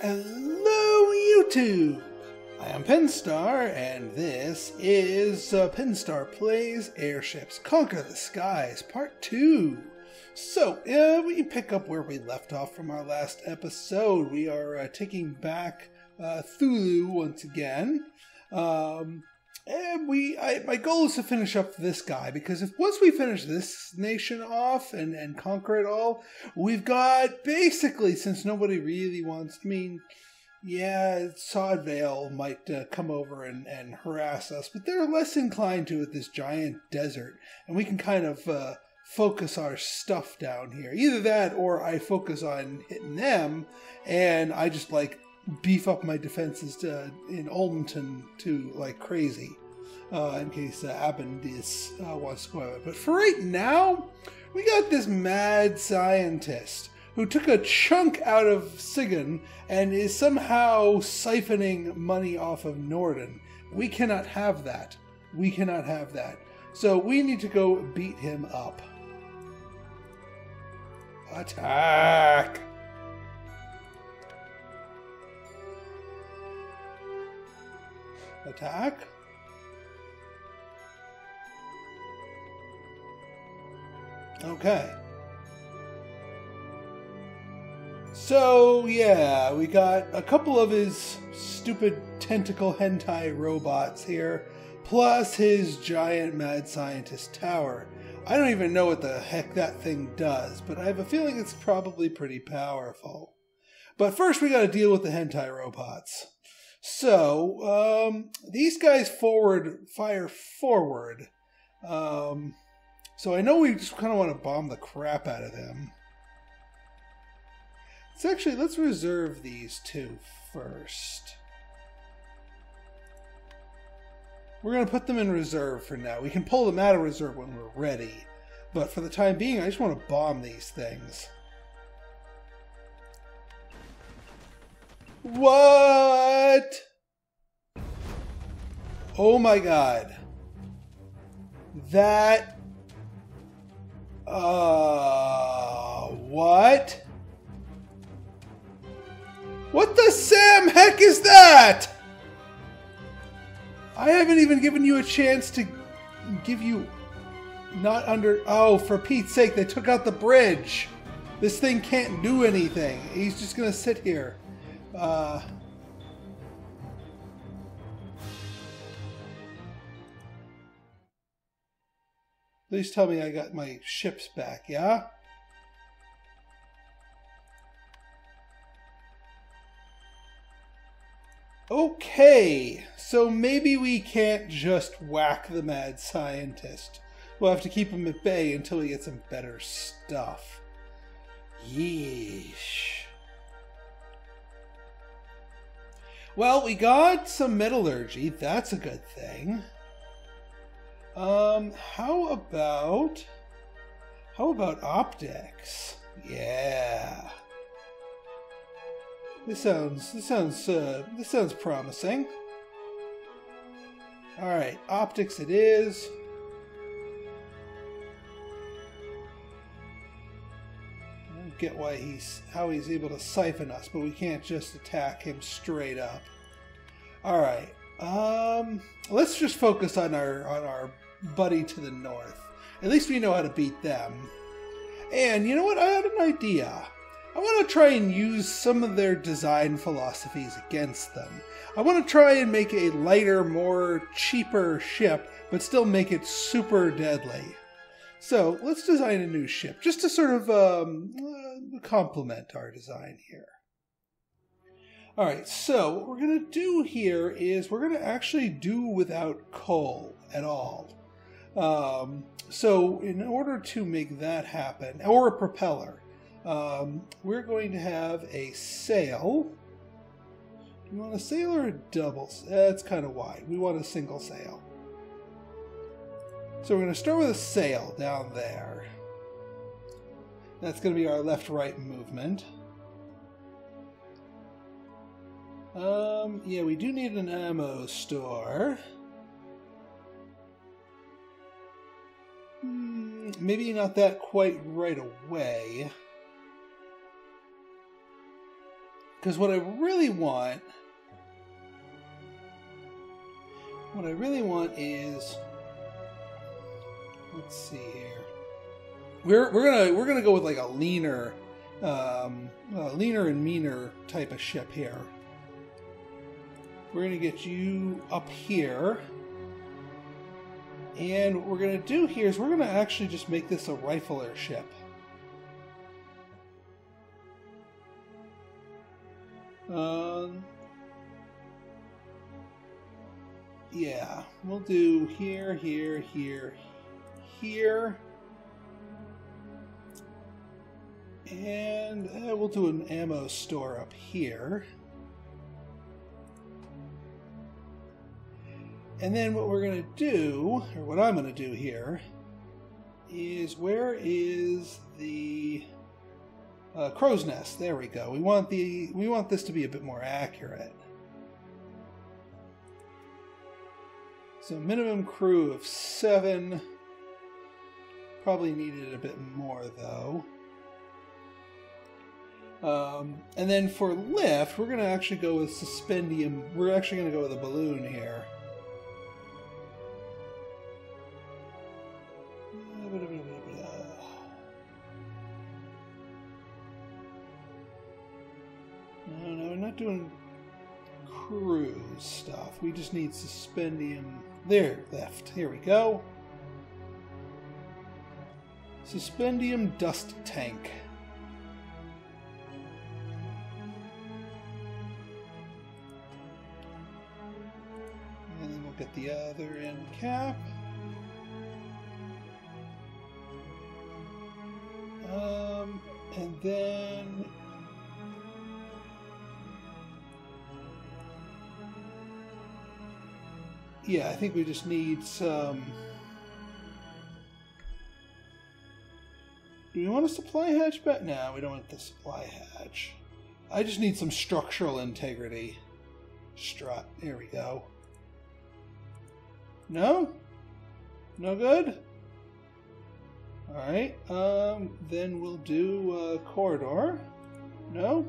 Hello, YouTube! I am Pinstar, and this is uh, Pinstar Plays Airships Conquer the Skies Part 2. So, uh, we pick up where we left off from our last episode. We are uh, taking back uh, Thulu once again. Um, and we, I, my goal is to finish up this guy because if once we finish this nation off and, and conquer it all, we've got basically, since nobody really wants, I mean, yeah, Sodvale might uh, come over and, and harass us, but they're less inclined to with this giant desert, and we can kind of uh, focus our stuff down here. Either that, or I focus on hitting them, and I just like beef up my defenses to, in Olmonton to like crazy, uh, in case uh, Abendis uh, wants to go. But for right now, we got this mad scientist who took a chunk out of Sigan and is somehow siphoning money off of Norden. We cannot have that. We cannot have that. So we need to go beat him up. Attack! Attack? Okay. So, yeah, we got a couple of his stupid tentacle hentai robots here, plus his giant mad scientist tower. I don't even know what the heck that thing does, but I have a feeling it's probably pretty powerful. But first, we gotta deal with the hentai robots. So, um, these guys forward fire forward. Um, so I know we just kind of want to bomb the crap out of them. So actually, let's reserve these two first. We're going to put them in reserve for now. We can pull them out of reserve when we're ready. But for the time being, I just want to bomb these things. What? Oh my god. That. Uh. What? What the Sam heck is that? I haven't even given you a chance to give you. Not under. Oh, for Pete's sake, they took out the bridge. This thing can't do anything. He's just gonna sit here. Uh, please tell me I got my ships back, yeah? Okay, so maybe we can't just whack the mad scientist. We'll have to keep him at bay until we get some better stuff. Yeesh. Well, we got some metallurgy. That's a good thing. Um, how about how about optics? Yeah. This sounds this sounds uh, this sounds promising. All right, optics it is. I don't get why he's how he's able to siphon us, but we can't just attack him straight up. All right, um, let's just focus on our on our buddy to the north. At least we know how to beat them. And you know what? I had an idea. I want to try and use some of their design philosophies against them. I want to try and make a lighter, more cheaper ship, but still make it super deadly. So let's design a new ship, just to sort of um, uh, complement our design here. All right, so what we're going to do here is we're going to actually do without coal at all. Um, so in order to make that happen, or a propeller, um, we're going to have a sail. Do you want a sail or a double? That's kind of wide. We want a single sail. So we're going to start with a sail down there. That's going to be our left-right movement. Um, yeah, we do need an ammo store. Maybe not that quite right away. Because what I really want, what I really want is, let's see here. We're we're gonna we're gonna go with like a leaner, um, a leaner and meaner type of ship here. We're gonna get you up here. And what we're going to do here is we're going to actually just make this a rifle airship. Um, yeah, we'll do here, here, here, here. And uh, we'll do an ammo store up here. And then what we're going to do, or what I'm going to do here, is where is the uh, crow's nest? There we go. We want the we want this to be a bit more accurate. So minimum crew of seven. Probably needed a bit more though. Um, and then for lift, we're going to actually go with suspendium. We're actually going to go with a balloon here. Just need suspendium. There, left. Here we go. Suspendium dust tank. And then we'll get the other end cap. Um, and then yeah, I think we just need some. Do we want a supply hatch back? No, we don't want the supply hatch. I just need some structural integrity. Strut. There we go. No? No good? Alright, um, then we'll do uh, corridor. No?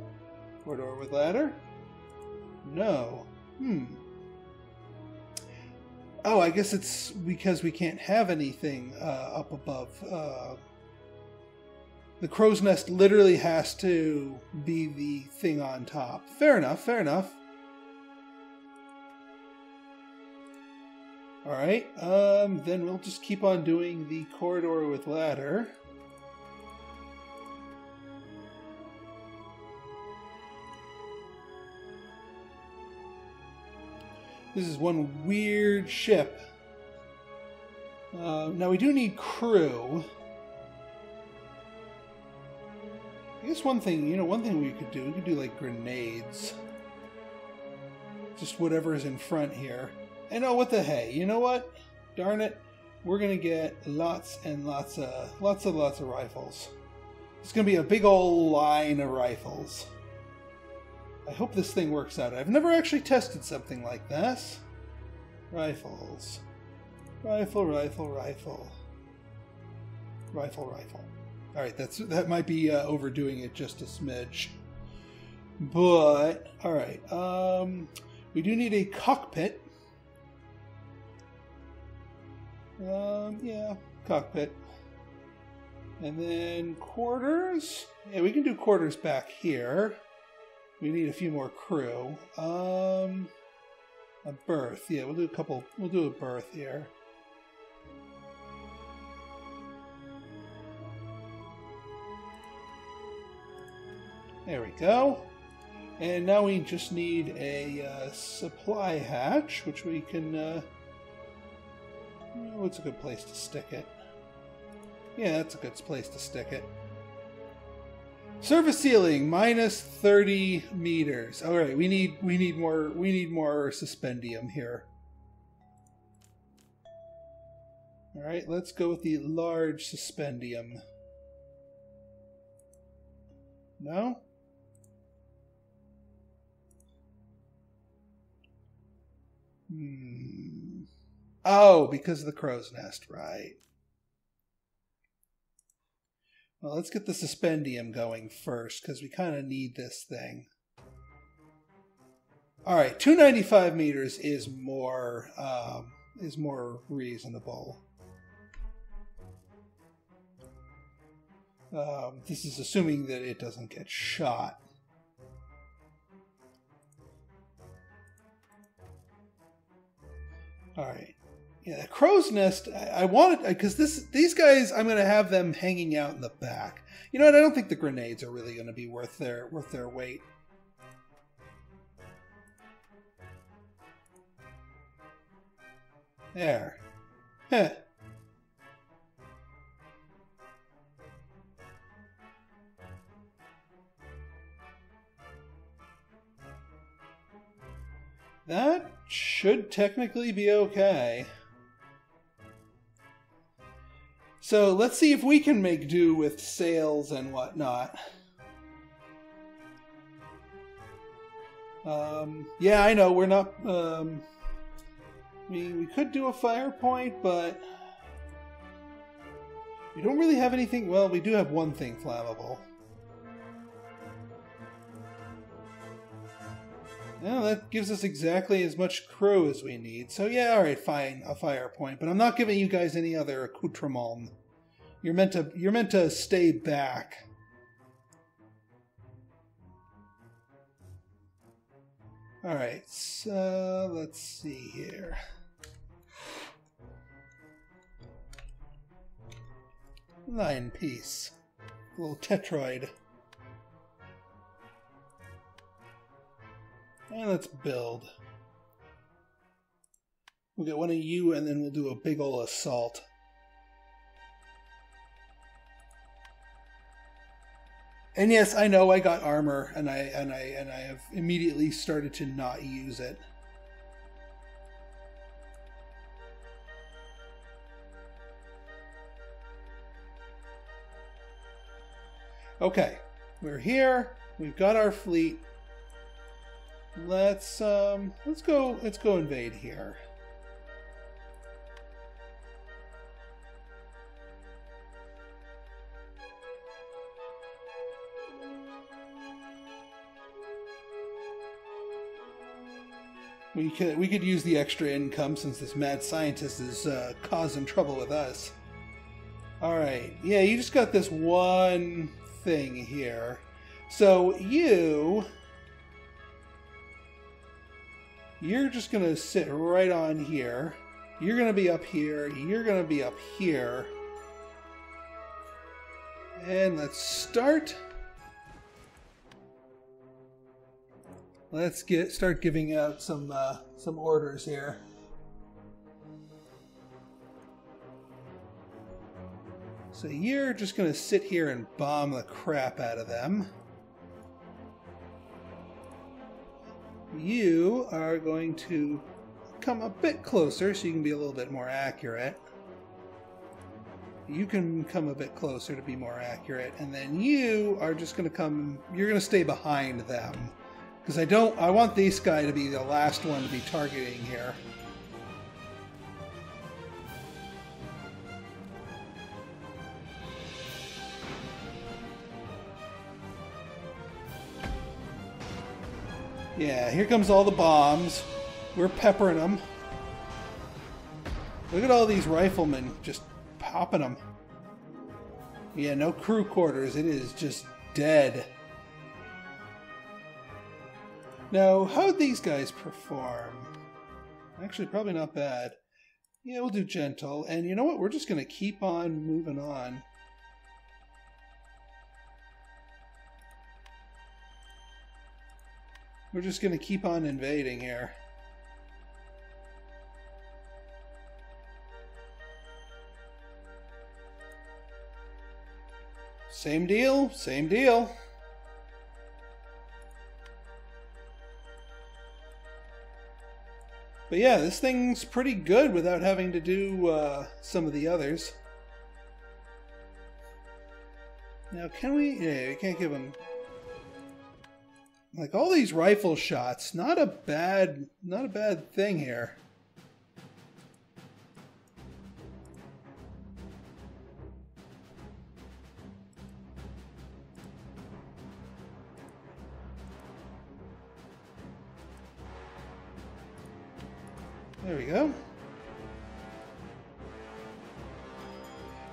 Corridor with ladder? No. Hmm. Oh, I guess it's because we can't have anything uh, up above. Uh, the crow's nest literally has to be the thing on top. Fair enough, fair enough. Alright, um, then we'll just keep on doing the corridor with ladder. This is one weird ship. Uh, now we do need crew. I guess one thing, you know, one thing we could do, we could do like grenades. Just whatever is in front here. And oh, what the hey, you know what? Darn it, we're gonna get lots and lots of, lots of lots of rifles. It's gonna be a big old line of rifles. I hope this thing works out. I've never actually tested something like this. Rifles. Rifle, rifle, rifle. Rifle, rifle. Alright, that's that might be uh, overdoing it just a smidge. But, alright, um, we do need a cockpit. Um, yeah, cockpit. And then quarters. Yeah, we can do quarters back here. We need a few more crew. Um, a berth. Yeah, we'll do a couple. We'll do a berth here. There we go. And now we just need a uh, supply hatch, which we can. Uh, what's a good place to stick it? Yeah, that's a good place to stick it. Surface ceiling minus 30 meters. All right, we need we need more we need more suspendium here. All right, let's go with the large suspendium. No? Hmm. Oh, because of the crow's nest, right. Well, let's get the suspendium going first, because we kind of need this thing. All right, 295 meters is more um, is more reasonable. Um, this is assuming that it doesn't get shot. All right. Yeah, crow's nest. I, I wanted because this these guys. I'm going to have them hanging out in the back. You know what? I don't think the grenades are really going to be worth their worth their weight. There. Heh. That should technically be okay. So let's see if we can make do with sails and whatnot. Um, yeah, I know, we're not... Um, we, we could do a fire point, but... We don't really have anything... Well, we do have one thing flammable. That gives us exactly as much crew as we need. So yeah, alright, fine, a fire point. But I'm not giving you guys any other accoutrement. You're meant to you're meant to stay back. Alright, so let's see here. Nine piece. little tetroid. And let's build. We'll get one of you and then we'll do a big ol' assault. And yes, I know I got armor and I and I and I have immediately started to not use it. Okay, we're here. We've got our fleet. Let's um let's go let's go invade here. We could we could use the extra income since this mad scientist is uh, causing trouble with us. All right, yeah, you just got this one thing here. So you you're just going to sit right on here. You're going to be up here. You're going to be up here. And let's start. Let's get start giving out some uh, some orders here. So you're just going to sit here and bomb the crap out of them. You are going to come a bit closer so you can be a little bit more accurate. You can come a bit closer to be more accurate, and then you are just going to come, you're going to stay behind them. Because I don't, I want this guy to be the last one to be targeting here. Yeah, here comes all the bombs. We're peppering them. Look at all these riflemen just popping them. Yeah, no crew quarters. It is just dead. Now, how'd these guys perform? Actually, probably not bad. Yeah, we'll do gentle. And you know what? We're just going to keep on moving on. We're just going to keep on invading here. Same deal, same deal. But yeah, this thing's pretty good without having to do uh, some of the others. Now, can we... Yeah, we can't give them like all these rifle shots, not a bad, not a bad thing here.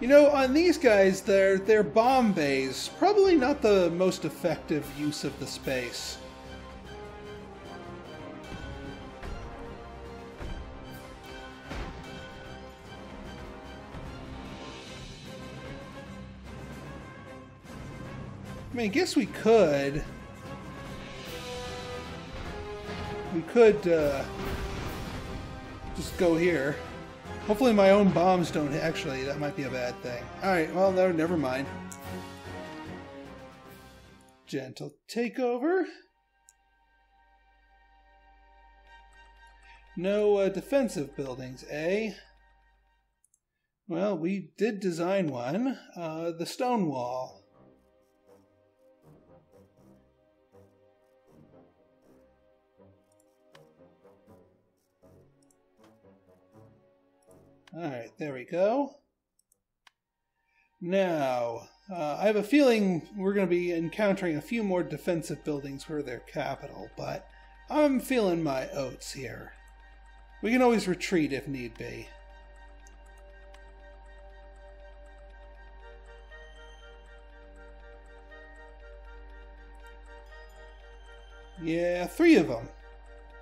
You know, on these guys, they're, they're bomb bays. Probably not the most effective use of the space. I mean, I guess we could. We could uh, just go here. Hopefully my own bombs don't... Actually, that might be a bad thing. Alright, well, no, never mind. Gentle takeover. No uh, defensive buildings, eh? Well, we did design one. Uh, the stone wall. Alright, there we go. Now, uh, I have a feeling we're going to be encountering a few more defensive buildings for their capital, but I'm feeling my oats here. We can always retreat if need be. Yeah, three of them.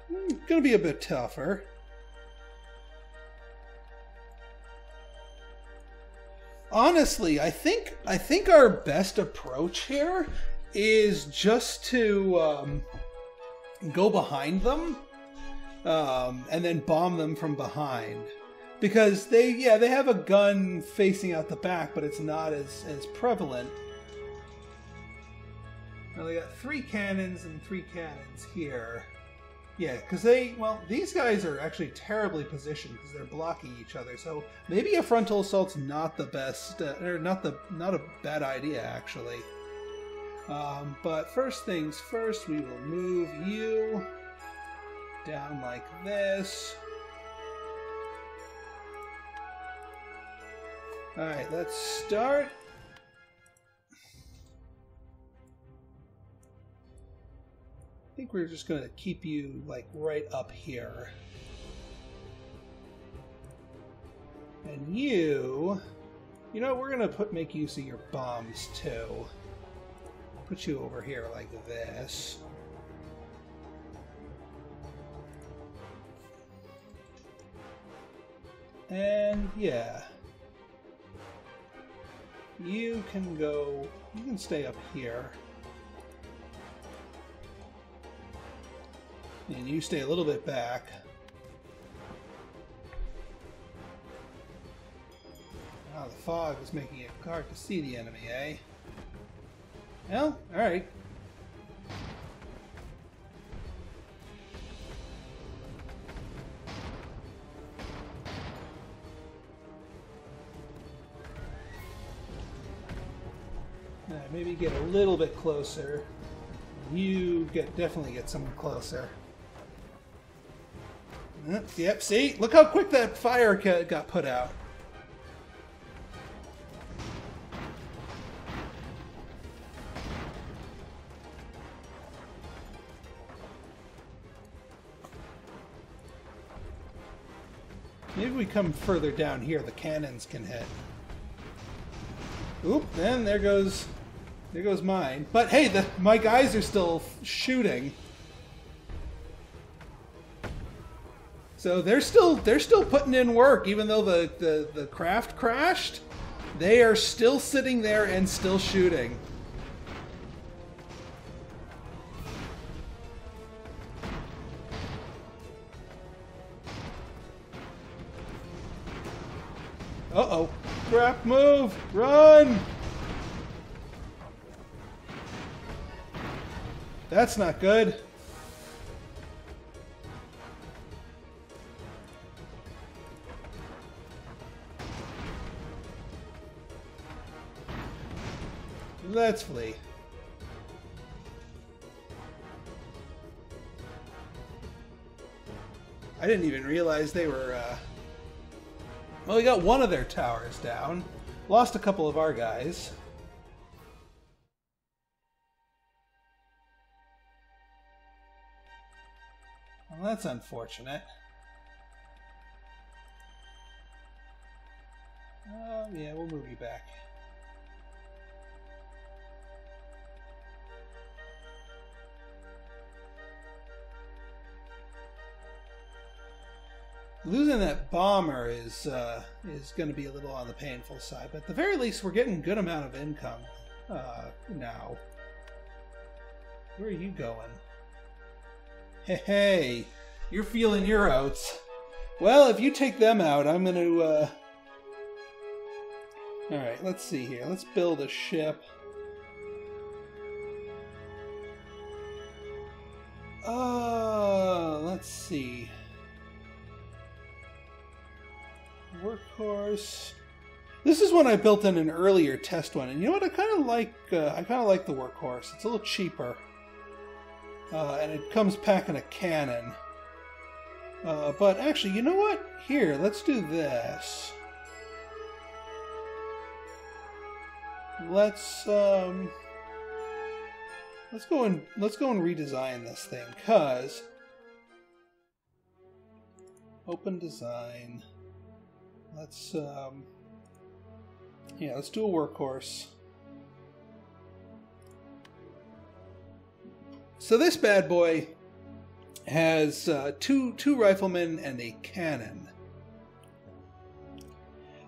Hmm, gonna be a bit tougher. Honestly, I think I think our best approach here is just to um, go behind them um, and then bomb them from behind because they yeah they have a gun facing out the back, but it's not as as prevalent. Now they got three cannons and three cannons here. Yeah, because they, well, these guys are actually terribly positioned because they're blocking each other. So maybe a frontal assault's not the best, uh, or not the, not a bad idea actually. Um, but first things first, we will move you down like this. All right, let's start I think we're just going to keep you like right up here. And you, you know, we're going to put make use of your bombs too. Put you over here like this. And yeah. You can go, you can stay up here. And you stay a little bit back. Now the fog is making it hard to see the enemy, eh? Well, alright. maybe get a little bit closer. You get definitely get someone closer. Mm, yep, see? Look how quick that fire got put out. Maybe we come further down here, the cannons can hit. Oop, then there goes there goes mine. But hey, the my guys are still shooting. So they're still they're still putting in work, even though the, the, the craft crashed. They are still sitting there and still shooting. Uh-oh. Crap, move! Run! That's not good. Let's flee. I didn't even realize they were, uh... Well, we got one of their towers down. Lost a couple of our guys. Well, that's unfortunate. Oh yeah, we'll move you back. Losing that bomber is uh, is going to be a little on the painful side, but at the very least, we're getting a good amount of income uh, now. Where are you going? Hey, hey, you're feeling your oats. Well, if you take them out, I'm going to. Uh... All right, let's see here. Let's build a ship. Uh, let's see. Workhorse. This is one I built in an earlier test one, and you know what? I kind of like. Uh, I kind of like the workhorse. It's a little cheaper, uh, and it comes packing a cannon. Uh, but actually, you know what? Here, let's do this. Let's um, let's go and let's go and redesign this thing, cause open design. Let's um, yeah, let's do a workhorse. So this bad boy has uh, two two riflemen and a cannon.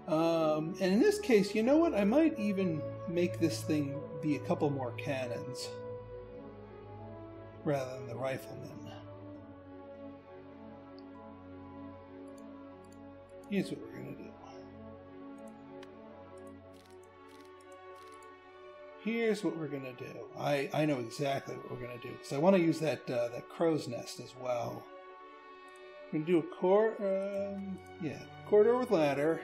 Um, and in this case, you know what? I might even make this thing be a couple more cannons rather than the riflemen. Here's what we're Here's what we're going to do. I, I know exactly what we're going to do because I want to use that uh, that crow's nest as well. We're going to do a core, um, yeah, corridor with ladder.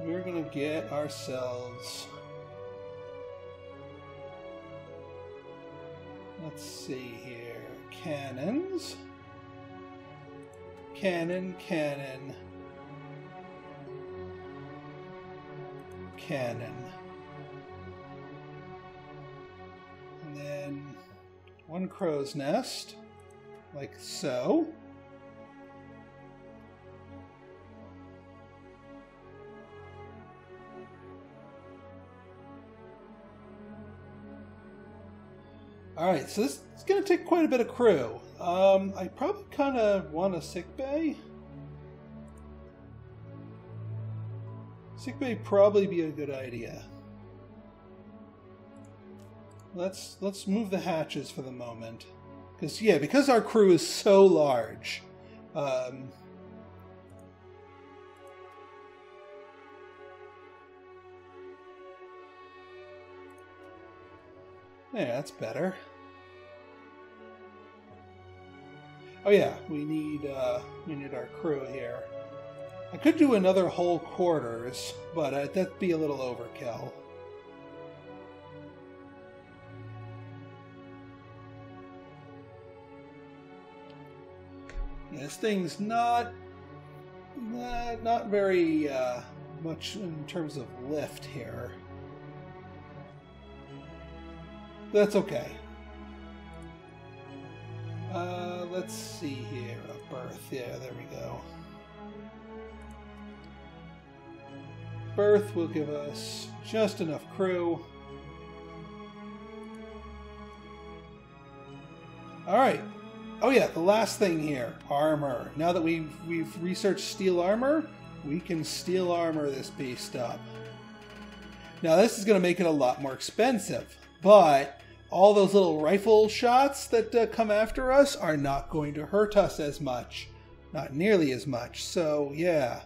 We're going to get ourselves. Let's see here. Cannons. Cannon, cannon. Cannon. Then one crow's nest, like so. All right, so this is going to take quite a bit of crew. Um, I probably kind of want a sick bay. Sick bay probably be a good idea. Let's let's move the hatches for the moment, because yeah, because our crew is so large. Um, yeah, that's better. Oh yeah, we need uh, we need our crew here. I could do another whole quarters, but uh, that'd be a little overkill. This thing's not not very uh, much in terms of lift here. That's okay. Uh, let's see here. A berth. Yeah, there we go. Berth will give us just enough crew. All right. Oh yeah, the last thing here, armor. Now that we've we've researched steel armor, we can steel armor this beast up. Now this is going to make it a lot more expensive, but all those little rifle shots that uh, come after us are not going to hurt us as much. Not nearly as much. So, yeah.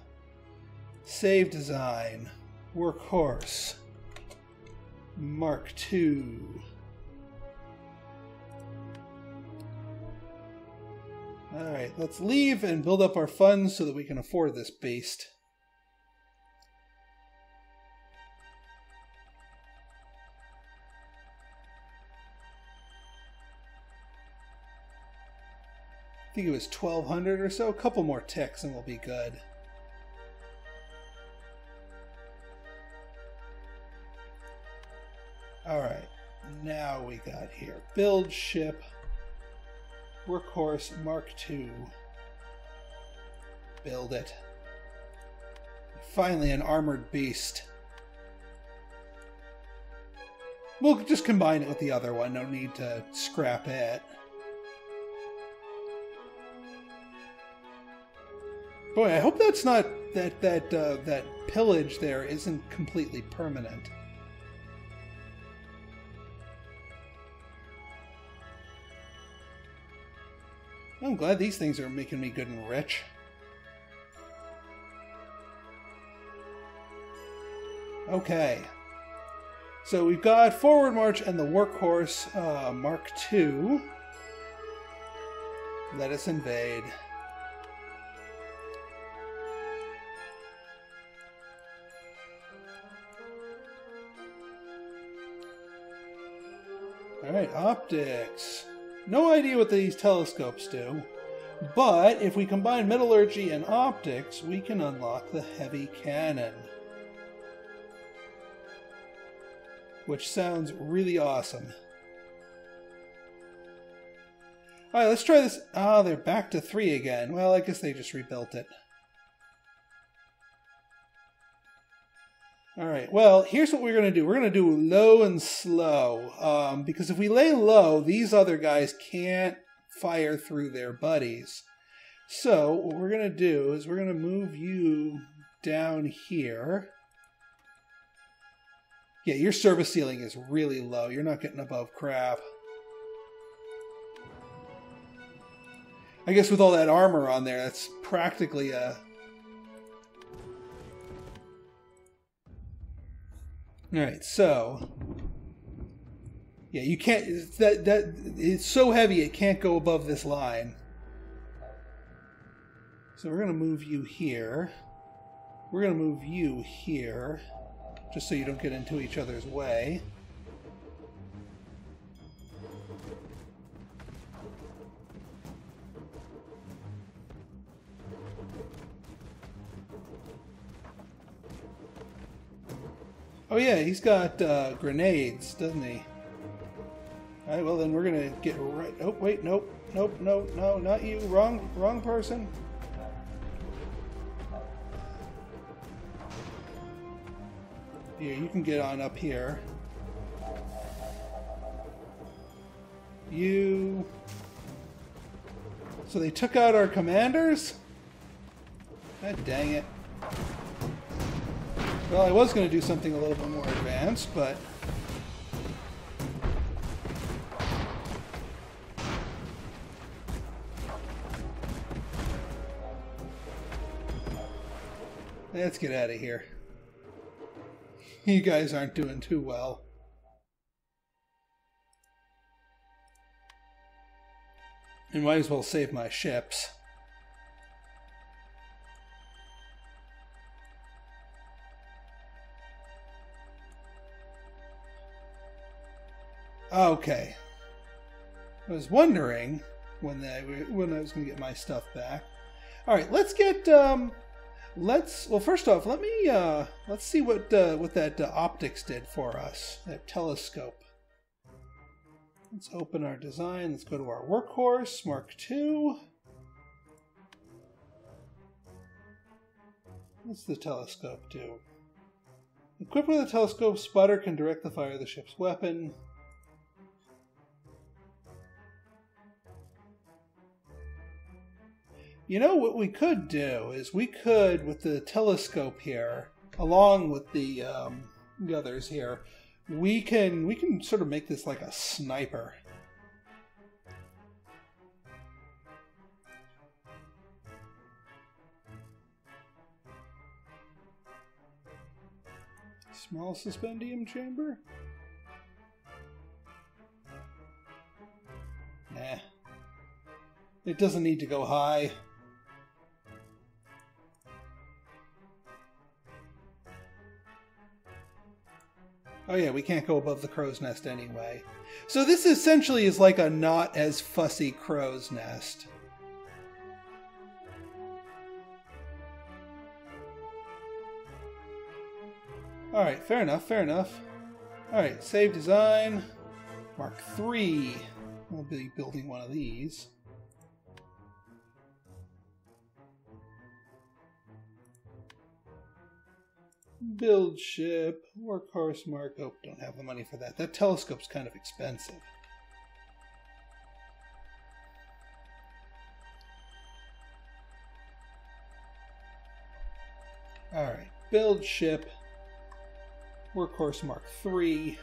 Save design. Workhorse. Mark II. Alright, let's leave and build up our funds so that we can afford this beast. I think it was 1200 or so. A couple more ticks and we'll be good. Alright, now we got here. Build ship. Workhorse Mark II. Build it. finally an armored beast. We'll just combine it with the other one. No need to scrap it. Boy, I hope that's not that that uh, that pillage there isn't completely permanent. I'm glad these things are making me good and rich. Okay. So we've got Forward March and the Workhorse uh, Mark II. Let us invade. Alright, optics. No idea what these telescopes do, but if we combine metallurgy and optics, we can unlock the heavy cannon. which sounds really awesome. Alright, let's try this. Oh, they're back to three again. Well, I guess they just rebuilt it. Alright, well, here's what we're going to do. We're going to do low and slow. Um, because if we lay low, these other guys can't fire through their buddies. So, what we're going to do is we're going to move you down here. Yeah, your service ceiling is really low. You're not getting above crap. I guess with all that armor on there, that's practically a... Alright, so... Yeah, you can't... That, that, it's so heavy it can't go above this line. So we're to move you here. We're to move you here just so you don't get into each other's way. Oh yeah, he's got uh, grenades, doesn't he? Alright, well then we're gonna get right... Oh, wait, nope, nope, no, no, not you. Wrong, wrong person. Here, you can get on up here. You... So they took out our commanders? God dang it. Well, I was going to do something a little bit more advanced, but... Let's get out of here. you guys aren't doing too well. I might as well save my ships. Okay. I was wondering when I when I was going to get my stuff back. All right, let's get um, Let's well, first off, let me uh, let's see what uh, what that uh, optics did for us. That telescope. Let's open our design. Let's go to our workhorse Mark II. What's the telescope do? Equipped with a telescope, spotter can direct the fire of the ship's weapon. You know what we could do is we could, with the telescope here, along with the um, the others here, we can we can sort of make this like a sniper. Small suspendium chamber? Nah. It doesn't need to go high. Oh yeah, we can't go above the crow's nest anyway. So this essentially is like a not as fussy crow's nest. Alright, fair enough, fair enough. Alright, save design. Mark 3. We'll be building one of these. Build ship, workhorse mark. Oh, don't have the money for that. That telescope's kind of expensive. Alright, build ship, workhorse mark 3.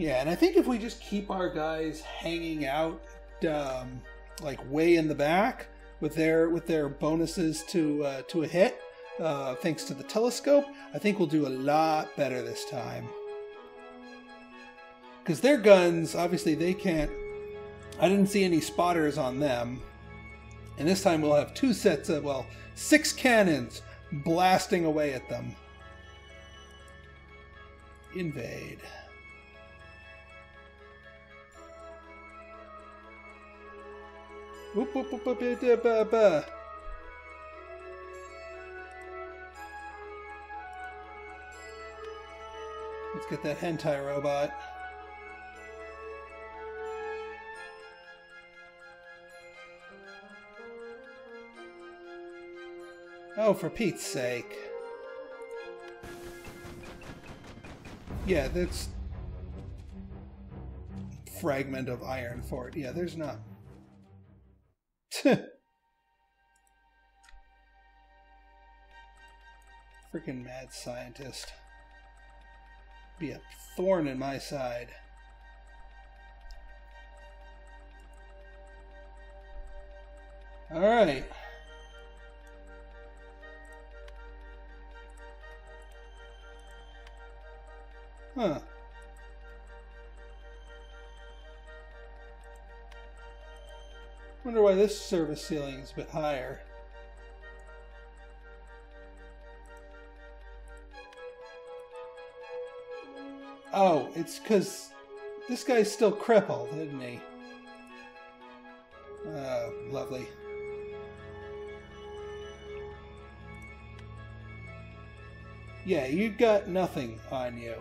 Yeah, and I think if we just keep our guys hanging out, um, like way in the back with their with their bonuses to uh, to a hit, uh, thanks to the telescope, I think we'll do a lot better this time. Because their guns, obviously, they can't. I didn't see any spotters on them, and this time we'll have two sets of well, six cannons blasting away at them. Invade. Whoop, whoop, whoop, whoop, whoop, whoop, whoop. Let's get that hentai robot. Oh, for Pete's sake. Yeah, that's... Fragment of Iron Fort. Yeah, there's not Freaking mad scientist. Be a thorn in my side. Alright. Huh. Wonder why this service ceiling is a bit higher. Oh, it's because this guy's still crippled, isn't he? Oh, lovely. Yeah, you've got nothing on you.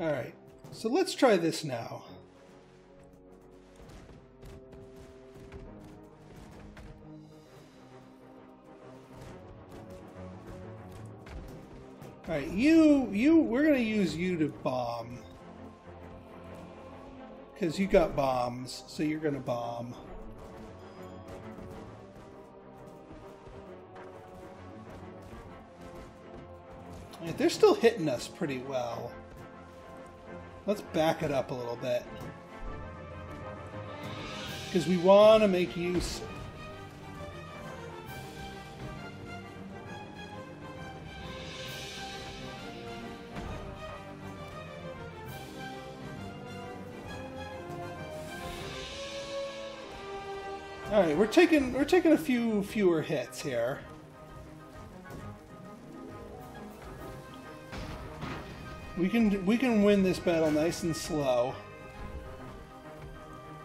Alright, so let's try this now. Alright, you, you, we're gonna use you to bomb. Because you got bombs, so you're gonna bomb. they're still hitting us pretty well. Let's back it up a little bit. Because we want to make use All right, we're taking we're taking a few fewer hits here. We can we can win this battle nice and slow.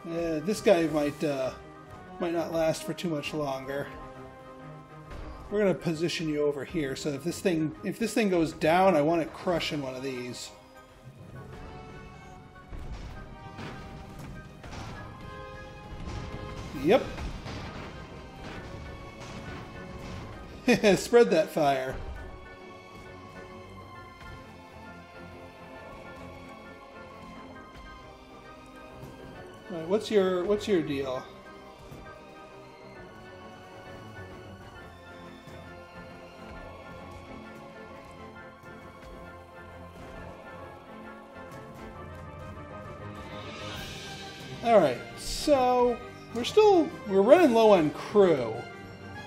Uh, this guy might uh, might not last for too much longer. We're gonna position you over here, so if this thing if this thing goes down, I want it crushing one of these. Yep. Spread that fire. What's your what's your deal? Alright, so we're still we're running low on crew.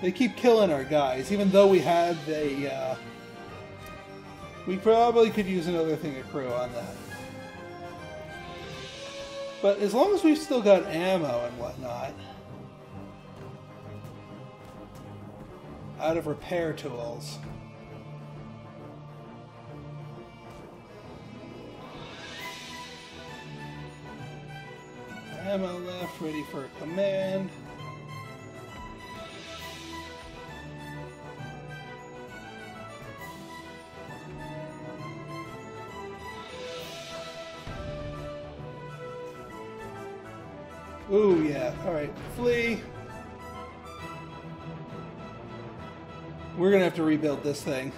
They keep killing our guys, even though we had a uh, we probably could use another thing of crew on that. But as long as we've still got ammo and whatnot, out of repair tools. Ammo left, ready for a command. Oh, yeah. All right. Flee. We're going to have to rebuild this thing.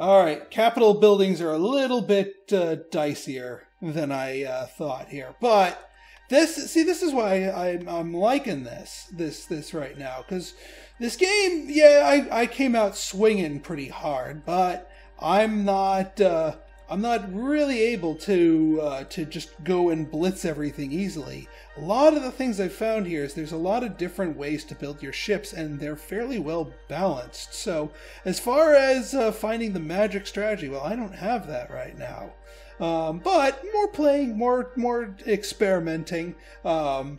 All right. Capital buildings are a little bit uh, dicier than I uh, thought here. But this, see, this is why I'm, I'm liking this, this, this right now. Because this game, yeah, I, I came out swinging pretty hard, but I'm not... Uh, I'm not really able to uh, to just go and blitz everything easily. A lot of the things I've found here is there's a lot of different ways to build your ships, and they're fairly well balanced. So as far as uh, finding the magic strategy, well, I don't have that right now. Um, but more playing, more more experimenting. Um,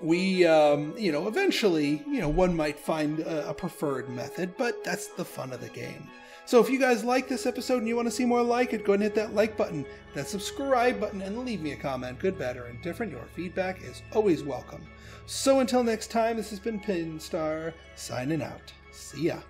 we, um, you know, eventually, you know, one might find a, a preferred method, but that's the fun of the game. So if you guys like this episode and you want to see more like it, go ahead and hit that like button, that subscribe button, and leave me a comment, good, bad, or indifferent. Your feedback is always welcome. So until next time, this has been Pinstar, signing out. See ya.